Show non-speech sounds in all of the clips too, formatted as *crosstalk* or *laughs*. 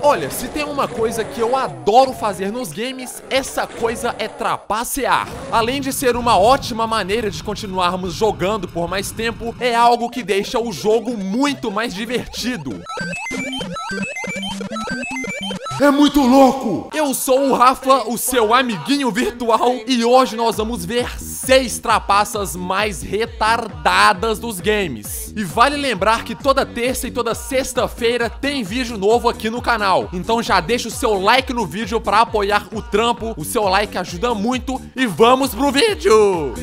Olha, se tem uma coisa que eu adoro fazer nos games, essa coisa é trapacear. Além de ser uma ótima maneira de continuarmos jogando por mais tempo, é algo que deixa o jogo muito mais divertido. É muito louco! Eu sou o Rafa, o seu amiguinho virtual, e hoje nós vamos ver seis trapaças mais retardadas dos games. E vale lembrar que toda terça e toda sexta-feira tem vídeo novo aqui no canal. Então já deixa o seu like no vídeo para apoiar o trampo, o seu like ajuda muito e vamos pro vídeo!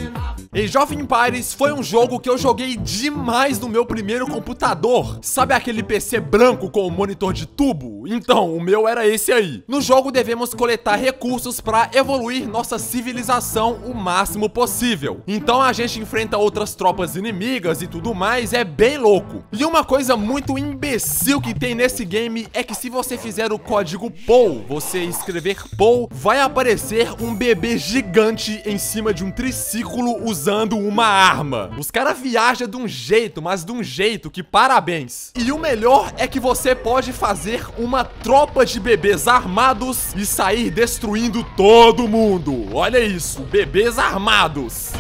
Age of Empires foi um jogo que eu joguei demais no meu primeiro computador. Sabe aquele PC branco com o monitor de tubo? Então, o meu era esse aí. No jogo devemos coletar recursos para evoluir nossa civilização o máximo possível. Então a gente enfrenta outras tropas inimigas e tudo mais, é bem louco. E uma coisa muito imbecil que tem nesse game é que se você fizer o código POU, você escrever POU, vai aparecer um bebê gigante em cima de um triciclo usando usando uma arma. Os caras viajam de um jeito, mas de um jeito que parabéns. E o melhor é que você pode fazer uma tropa de bebês armados e sair destruindo todo mundo. Olha isso, bebês armados.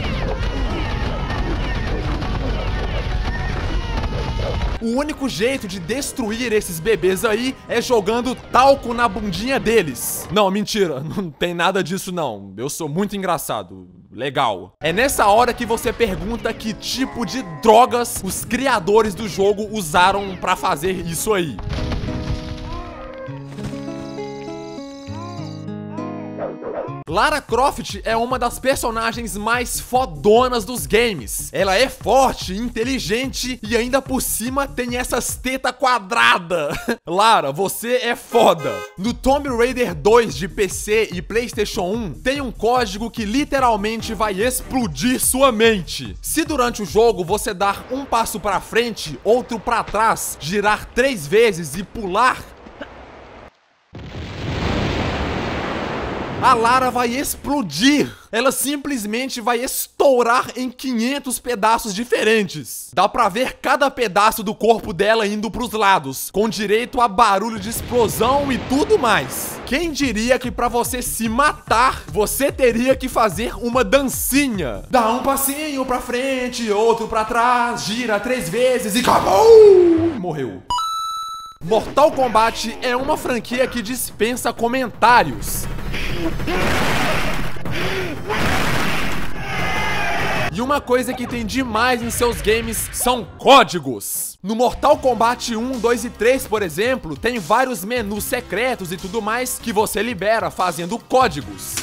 O único jeito de destruir esses bebês aí é jogando talco na bundinha deles. Não, mentira, *laughs* não tem nada disso não. Eu sou muito engraçado. Legal. É nessa hora que você pergunta que tipo de drogas os criadores do jogo usaram pra fazer isso aí. Lara Croft é uma das personagens mais fodonas dos games. Ela é forte, inteligente e ainda por cima tem essas tetas quadradas. *laughs* Lara, você é foda. No Tomb Raider 2 de PC e PlayStation 1, tem um código que literalmente vai explodir sua mente. Se durante o jogo você dar um passo para frente, outro para trás, girar três vezes e pular, a Lara vai explodir. Ela simplesmente vai estourar em 500 pedaços diferentes. Dá pra ver cada pedaço do corpo dela indo pros lados, com direito a barulho de explosão e tudo mais. Quem diria que pra você se matar, você teria que fazer uma dancinha? Dá um passinho pra frente, outro pra trás, gira três vezes e acabou! Morreu. Mortal Kombat é uma franquia que dispensa comentários. E uma coisa que tem demais em seus games são códigos. No Mortal Kombat 1, 2 e 3, por exemplo, tem vários menus secretos e tudo mais que você libera fazendo códigos.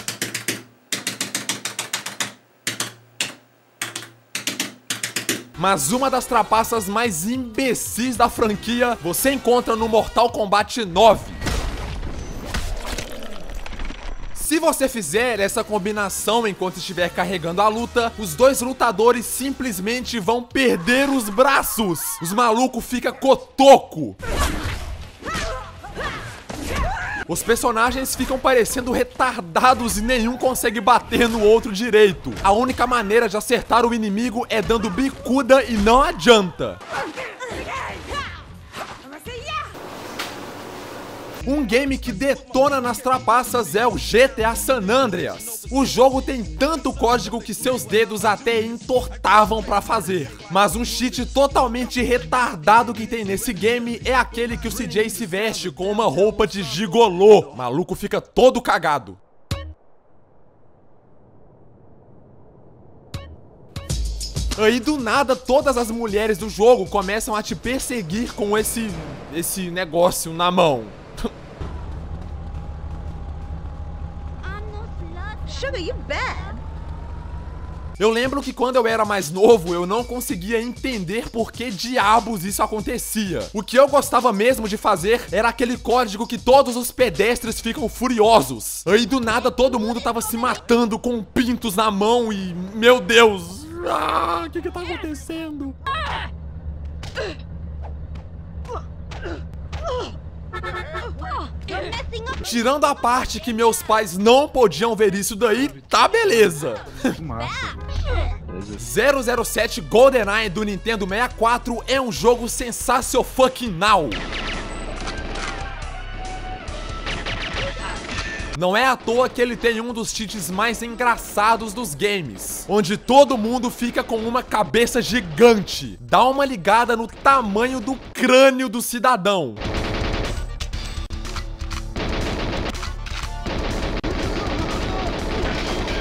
Mas uma das trapaças mais imbecis da franquia você encontra no Mortal Kombat 9. Se você fizer essa combinação enquanto estiver carregando a luta, os dois lutadores simplesmente vão perder os braços. Os malucos ficam cotoco. Os personagens ficam parecendo retardados e nenhum consegue bater no outro direito. A única maneira de acertar o inimigo é dando bicuda e não adianta. Um game que detona nas trapaças é o GTA San Andreas. O jogo tem tanto código que seus dedos até entortavam para fazer. Mas um cheat totalmente retardado que tem nesse game é aquele que o CJ se veste com uma roupa de gigolô. O maluco fica todo cagado. Aí do nada todas as mulheres do jogo começam a te perseguir com esse esse negócio na mão. Eu lembro que quando eu era mais novo, eu não conseguia entender por que diabos isso acontecia. O que eu gostava mesmo de fazer era aquele código que todos os pedestres ficam furiosos. Aí do nada todo mundo tava se matando com pintos na mão e... Meu Deus! Ah, o que que tá acontecendo? Tirando a parte que meus pais não podiam ver isso daí, tá beleza. Que massa. 007 GoldenEye do Nintendo 64 é um jogo sensacional. Não é à toa que ele tem um dos cheats mais engraçados dos games, onde todo mundo fica com uma cabeça gigante. Dá uma ligada no tamanho do crânio do cidadão.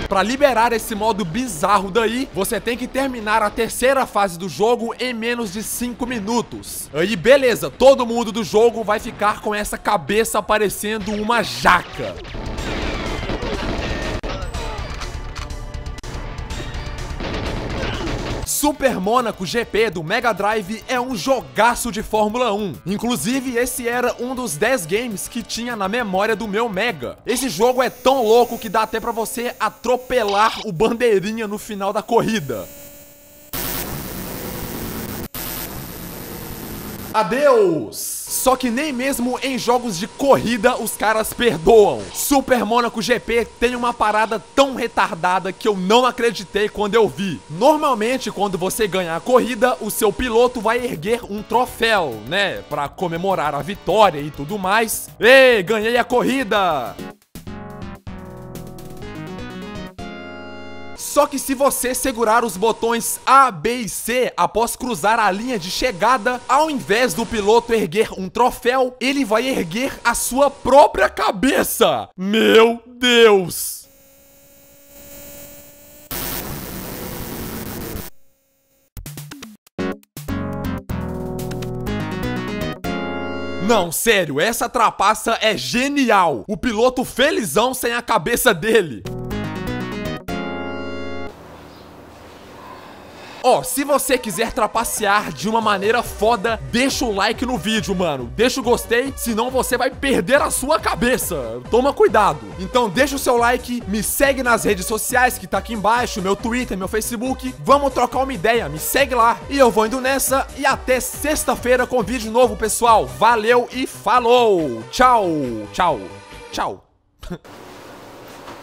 Para liberar esse modo bizarro daí, você tem que terminar a terceira fase do jogo em menos de 5 minutos. Aí beleza, todo mundo do jogo vai ficar com essa cabeça parecendo uma jaca. Super Monaco GP do Mega Drive é um jogaço de Fórmula 1. Inclusive, esse era um dos 10 games que tinha na memória do meu Mega. Esse jogo é tão louco que dá até pra você atropelar o bandeirinha no final da corrida. Adeus! Só que nem mesmo em jogos de corrida os caras perdoam. Super Monaco GP tem uma parada tão retardada que eu não acreditei quando eu vi. Normalmente, quando você ganha a corrida, o seu piloto vai erguer um troféu, né? Pra comemorar a vitória e tudo mais. Ei, ganhei a corrida! Só que se você segurar os botões A, B e C após cruzar a linha de chegada, ao invés do piloto erguer um troféu, ele vai erguer a sua própria cabeça. Meu Deus! Não, sério, essa trapaça é genial. O piloto felizão sem a cabeça dele. Ó, oh, se você quiser trapacear de uma maneira foda, deixa o like no vídeo, mano. Deixa o gostei, senão você vai perder a sua cabeça. Toma cuidado. Então deixa o seu like, me segue nas redes sociais que tá aqui embaixo, meu Twitter, meu Facebook. Vamos trocar uma ideia, me segue lá. E eu vou indo nessa e até sexta-feira com vídeo novo, pessoal. Valeu e falou. Tchau, tchau, tchau. *laughs*